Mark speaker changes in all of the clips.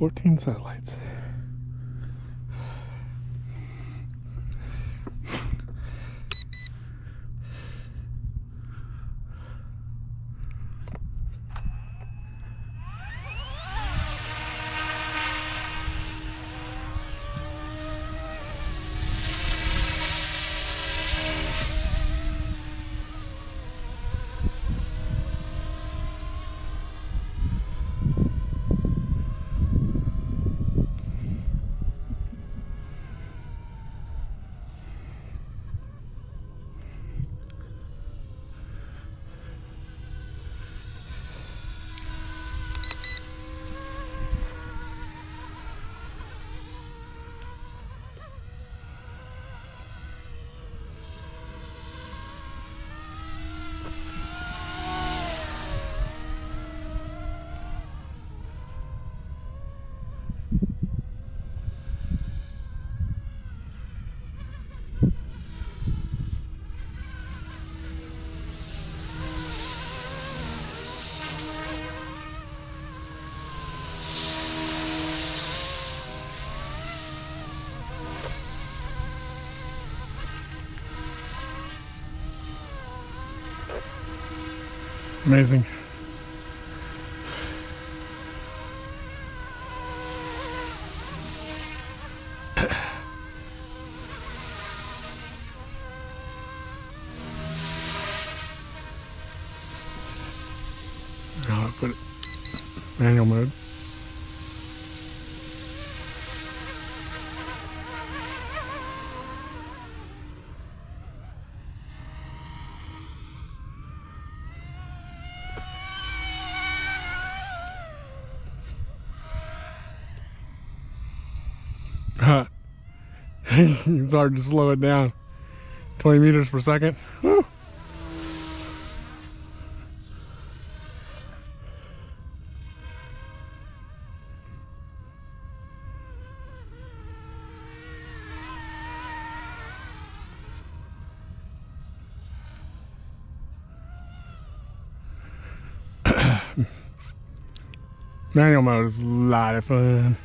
Speaker 1: 14 satellites. Amazing. Manual mode. it's hard to slow it down. 20 meters per second. Manual mode is a lot of fun.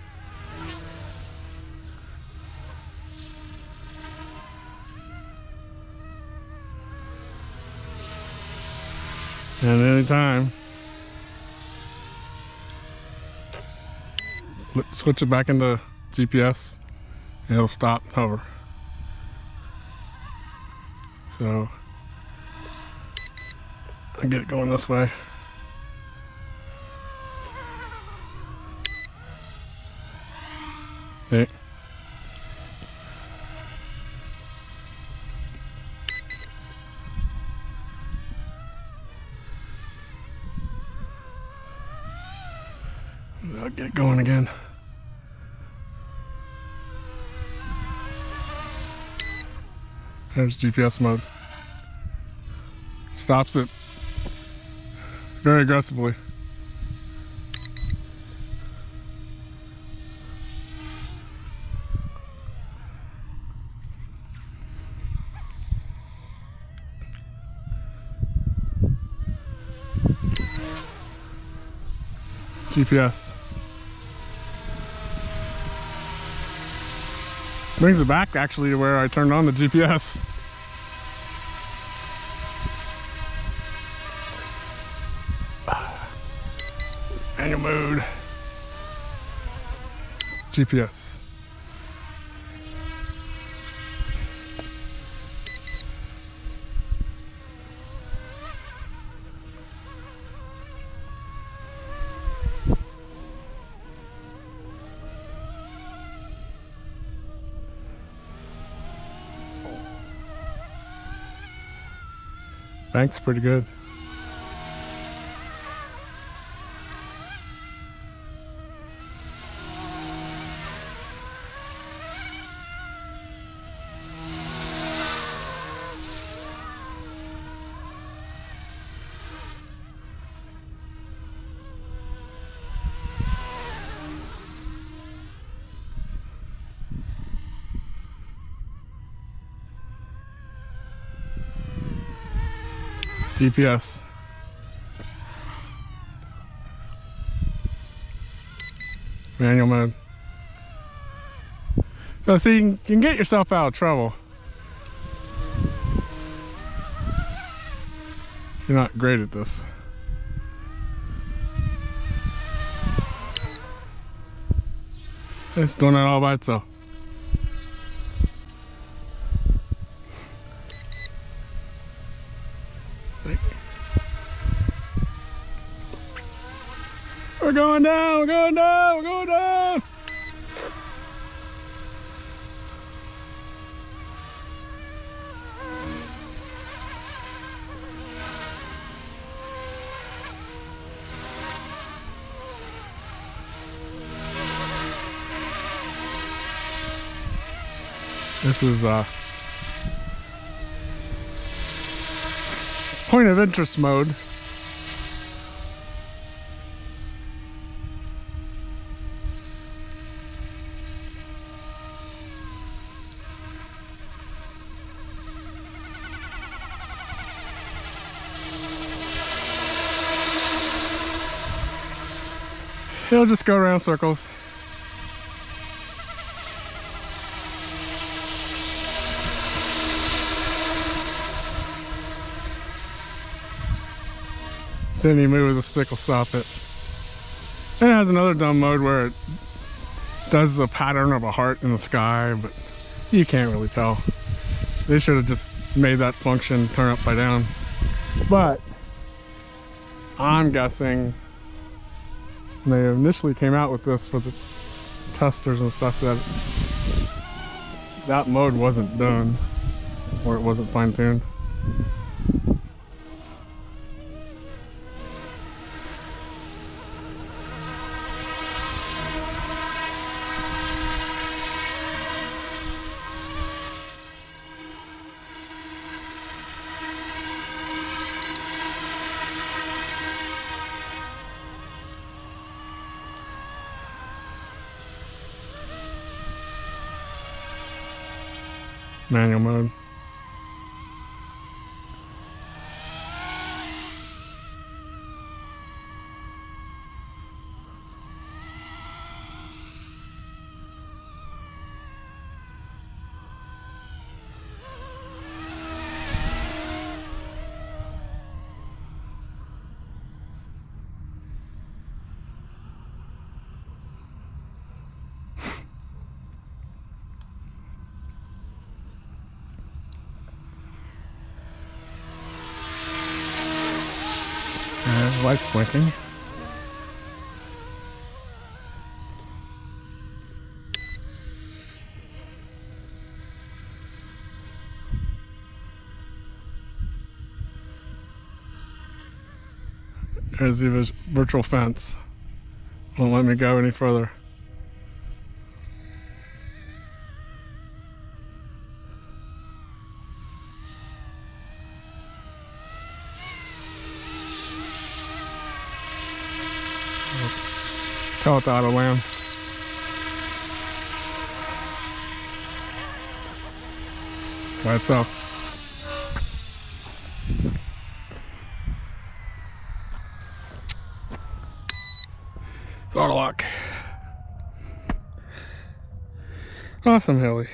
Speaker 1: And anytime, switch it back into GPS, and it'll stop hover. So, I get it going this way. Okay. Get going again. There's GPS mode. Stops it very aggressively. GPS. Brings it back actually to where I turned on the GPS. Manual mode. GPS. Bank's pretty good. GPS. Manual mode. So see, you can, you can get yourself out of trouble. You're not great at this. It's doing it all by itself. We're going down, we're going down, we're going down. This is uh, point of interest mode. He'll just go around circles. So any move with a stick will stop it. And it has another dumb mode where it does the pattern of a heart in the sky, but you can't really tell. They should have just made that function turn upside down. But I'm guessing they initially came out with this for the testers and stuff that that mode wasn't done or it wasn't fine-tuned. Manual mode. Uh, lights blinking. There's the virtual fence. Won't let me go any further. Tell it to auto land. By itself. It's auto lock. Awesome, heli.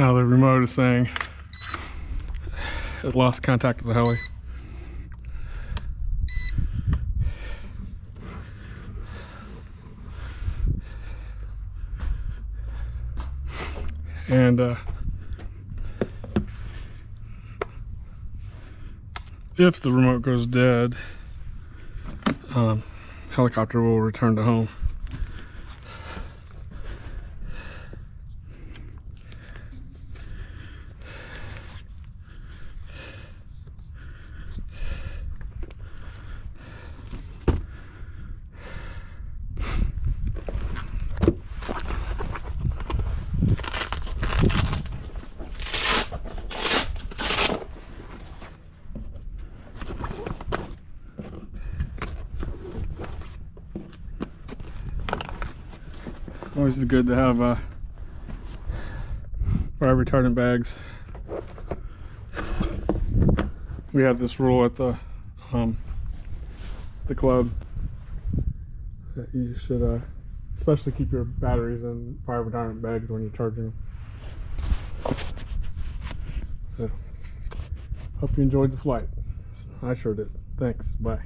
Speaker 1: Now the remote is saying it lost contact with the heli. And uh, if the remote goes dead, um, helicopter will return to home. Always is good to have uh, fire retardant bags. We have this rule at the um, the club that you should uh, especially keep your batteries in fire retardant bags when you're charging them. So, hope you enjoyed the flight. I sure did. Thanks. Bye.